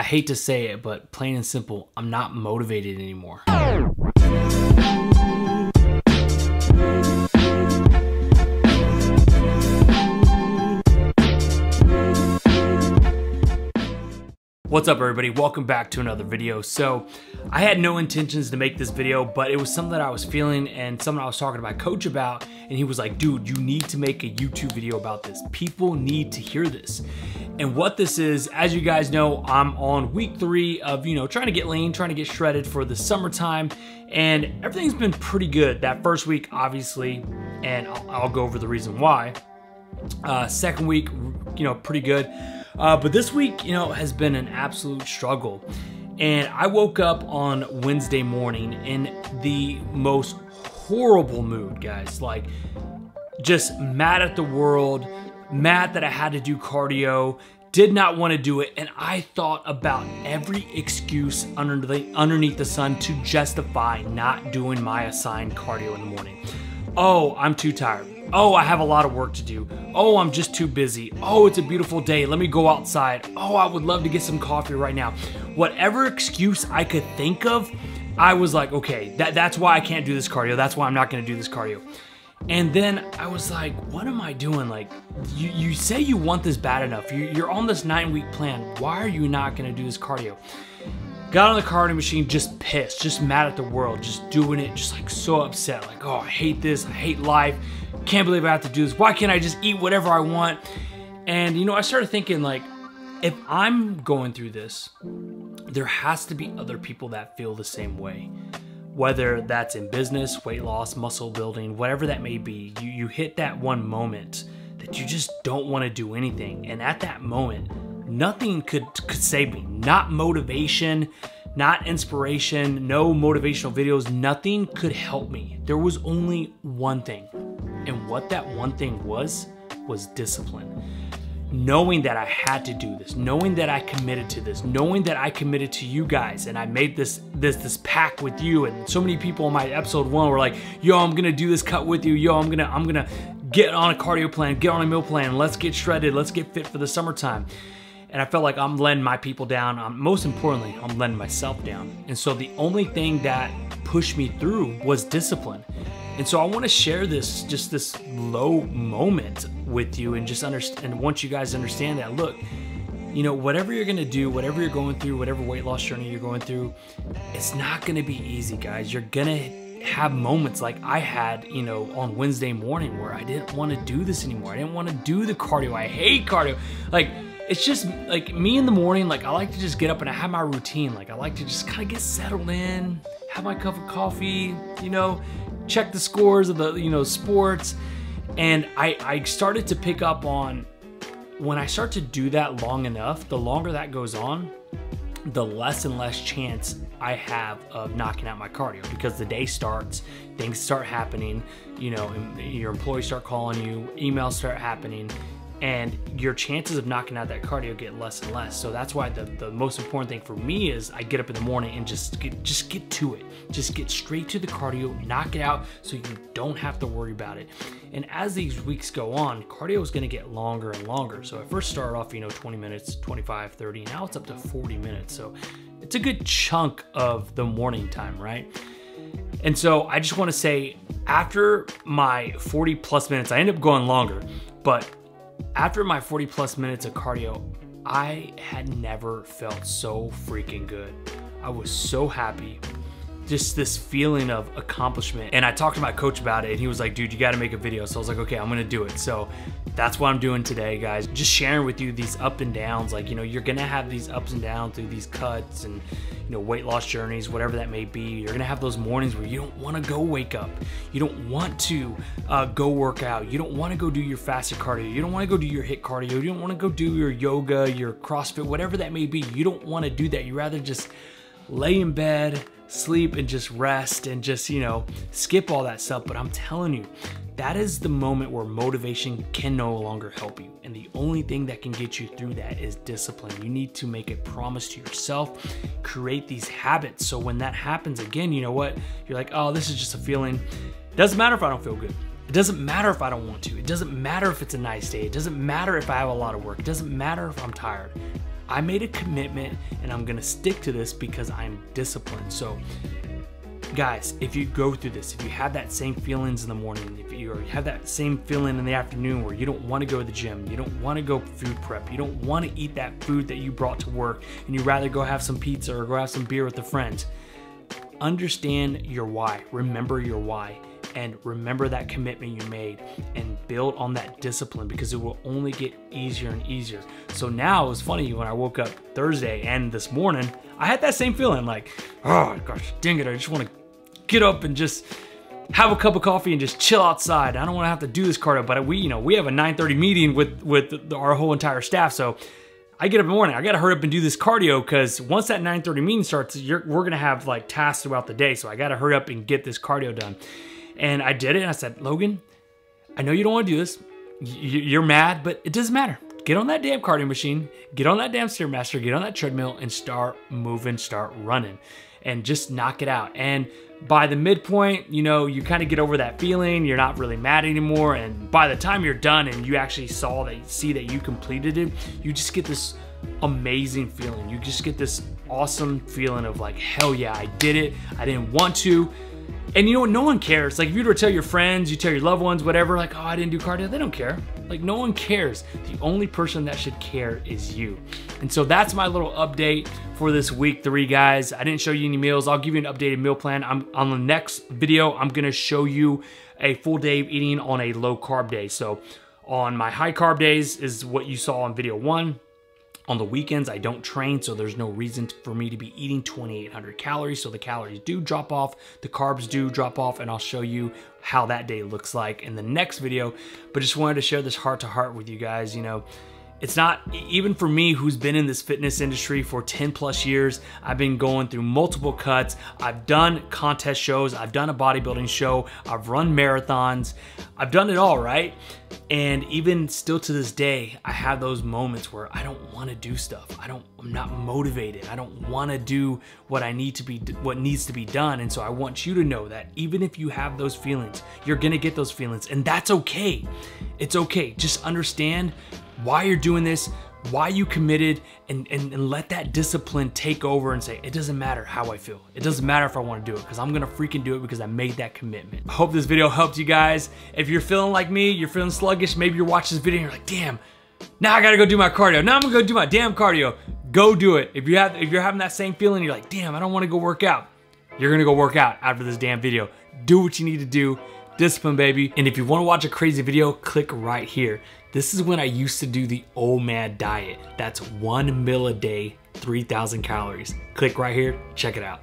I hate to say it, but plain and simple, I'm not motivated anymore. What's up everybody? Welcome back to another video. So I had no intentions to make this video, but it was something that I was feeling and something I was talking to my coach about and he was like, dude, you need to make a YouTube video about this. People need to hear this. And what this is, as you guys know, I'm on week three of, you know, trying to get lean, trying to get shredded for the summertime and everything's been pretty good. That first week, obviously, and I'll, I'll go over the reason why. Uh, second week, you know, pretty good. Uh, but this week, you know, has been an absolute struggle. And I woke up on Wednesday morning in the most horrible mood, guys. Like, just mad at the world, mad that I had to do cardio, did not want to do it, and I thought about every excuse under the, underneath the sun to justify not doing my assigned cardio in the morning. Oh, I'm too tired. Oh, I have a lot of work to do. Oh, I'm just too busy. Oh, it's a beautiful day. Let me go outside. Oh, I would love to get some coffee right now. Whatever excuse I could think of, I was like, okay, that, that's why I can't do this cardio. That's why I'm not gonna do this cardio. And then I was like, what am I doing? Like, you, you say you want this bad enough. You, you're on this nine week plan. Why are you not gonna do this cardio? Got on the cardio machine, just pissed, just mad at the world, just doing it, just like so upset. Like, oh, I hate this, I hate life. Can't believe I have to do this. Why can't I just eat whatever I want? And you know, I started thinking like, if I'm going through this, there has to be other people that feel the same way. Whether that's in business, weight loss, muscle building, whatever that may be, you, you hit that one moment that you just don't want to do anything. And at that moment, nothing could, could save me. Not motivation, not inspiration, no motivational videos, nothing could help me. There was only one thing. And what that one thing was, was discipline. Knowing that I had to do this, knowing that I committed to this, knowing that I committed to you guys and I made this this this pack with you and so many people in my episode one were like, yo, I'm gonna do this cut with you, yo, I'm gonna, I'm gonna get on a cardio plan, get on a meal plan, let's get shredded, let's get fit for the summertime and I felt like I'm letting my people down. Um, most importantly, I'm letting myself down. And so the only thing that pushed me through was discipline. And so I want to share this, just this low moment with you and just understand, and want you guys understand that, look, you know, whatever you're gonna do, whatever you're going through, whatever weight loss journey you're going through, it's not gonna be easy, guys. You're gonna have moments like I had, you know, on Wednesday morning where I didn't want to do this anymore. I didn't want to do the cardio. I hate cardio. Like, it's just like me in the morning, like I like to just get up and I have my routine. Like I like to just kind of get settled in, have my cup of coffee, you know, check the scores of the, you know, sports. And I, I started to pick up on when I start to do that long enough, the longer that goes on, the less and less chance I have of knocking out my cardio because the day starts, things start happening, you know, your employees start calling you, emails start happening, and your chances of knocking out that cardio get less and less. So that's why the, the most important thing for me is I get up in the morning and just get, just get to it. Just get straight to the cardio, knock it out so you don't have to worry about it. And as these weeks go on, cardio is gonna get longer and longer. So I first started off, you know, 20 minutes, 25, 30, now it's up to 40 minutes. So it's a good chunk of the morning time, right? And so I just wanna say, after my 40 plus minutes, I end up going longer, but after my 40 plus minutes of cardio, I had never felt so freaking good. I was so happy. Just this feeling of accomplishment. And I talked to my coach about it and he was like, dude, you gotta make a video. So I was like, okay, I'm gonna do it. So that's what I'm doing today, guys. Just sharing with you these up and downs. Like, you know, you're gonna have these ups and downs through these cuts and, you know, weight loss journeys, whatever that may be. You're gonna have those mornings where you don't wanna go wake up. You don't want to uh, go work out. You don't wanna go do your fasted cardio. You don't wanna go do your HIIT cardio. You don't wanna go do your yoga, your CrossFit, whatever that may be. You don't wanna do that. You rather just lay in bed, sleep, and just rest and just, you know, skip all that stuff. But I'm telling you, that is the moment where motivation can no longer help you. And the only thing that can get you through that is discipline. You need to make a promise to yourself, create these habits. So when that happens again, you know what? You're like, oh, this is just a feeling. Doesn't matter if I don't feel good. It doesn't matter if I don't want to. It doesn't matter if it's a nice day. It doesn't matter if I have a lot of work. It doesn't matter if I'm tired. I made a commitment and I'm gonna stick to this because I'm disciplined. So guys, if you go through this, if you have that same feelings in the morning, if you have that same feeling in the afternoon where you don't want to go to the gym, you don't want to go food prep, you don't want to eat that food that you brought to work, and you rather go have some pizza or go have some beer with a friend, understand your why. Remember your why and remember that commitment you made and build on that discipline because it will only get easier and easier. So now it was funny when I woke up Thursday and this morning, I had that same feeling like, oh gosh, dang it, I just want to get up and just have a cup of coffee and just chill outside. I don't want to have to do this cardio, but we, you know, we have a 9:30 meeting with with our whole entire staff, so I get up in the morning. I got to hurry up and do this cardio because once that 9:30 meeting starts, we're gonna have like tasks throughout the day, so I got to hurry up and get this cardio done. And I did it. And I said, Logan, I know you don't want to do this. You're mad, but it doesn't matter. Get on that damn cardio machine, get on that damn Stairmaster, get on that treadmill, and start moving, start running, and just knock it out. And by the midpoint, you know, you kind of get over that feeling. You're not really mad anymore. And by the time you're done and you actually saw that, see that you completed it, you just get this amazing feeling. You just get this awesome feeling of like, hell yeah, I did it. I didn't want to. And you know what? No one cares. Like if you were to tell your friends, you tell your loved ones, whatever, like, oh, I didn't do cardio, they don't care. Like no one cares. The only person that should care is you. And so that's my little update for this week three, guys. I didn't show you any meals. I'll give you an updated meal plan. I'm on the next video, I'm gonna show you a full day of eating on a low carb day. So on my high carb days is what you saw on video one. On the weekends, I don't train, so there's no reason for me to be eating 2,800 calories. So the calories do drop off, the carbs do drop off, and I'll show you how that day looks like in the next video. But just wanted to share this heart to heart with you guys. You know, it's not even for me who's been in this fitness industry for 10 plus years i've been going through multiple cuts. I've done contest shows. I've done a bodybuilding show. I've run marathons. I've done it all right? And even still to this day i have those moments where i don't want to do stuff. I don't i'm not motivated. I don't want to do what i need to be what needs to be done. And so i want you to know that even if you have those feelings you're gonna get those feelings and that's okay. It's okay. Just understand why you're doing this, why you committed, and, and, and, let that discipline take over and say, it doesn't matter how I feel. It doesn't matter if I wanna do it, because I'm gonna freaking do it because I made that commitment. I hope this video helped you guys. If you're feeling like me, you're feeling sluggish, maybe you're watching this video and you're like, damn, now I gotta go do my cardio. Now I'm gonna go do my damn cardio. Go do it. If you have if you're having that same feeling, you're like, damn, I don't wanna go work out. You're gonna go work out after this damn video. Do what you need to do. Discipline, baby. And if you wanna watch a crazy video, click right here. This is when I used to do the oh OMAD diet. That's one meal a day, 3,000 calories. Click right here, check it out.